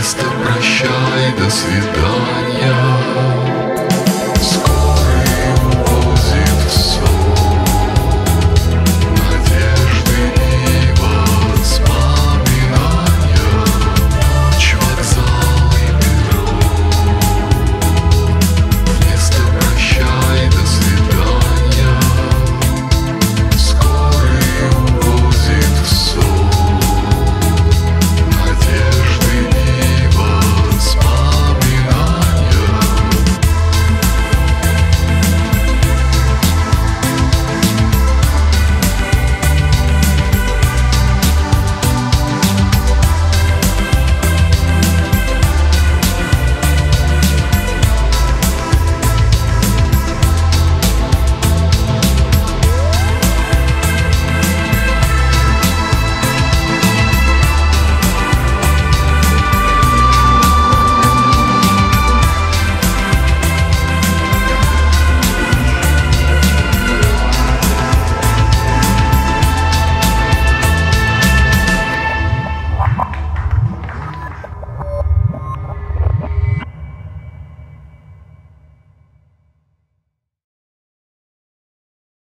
Место прощай, до свидания.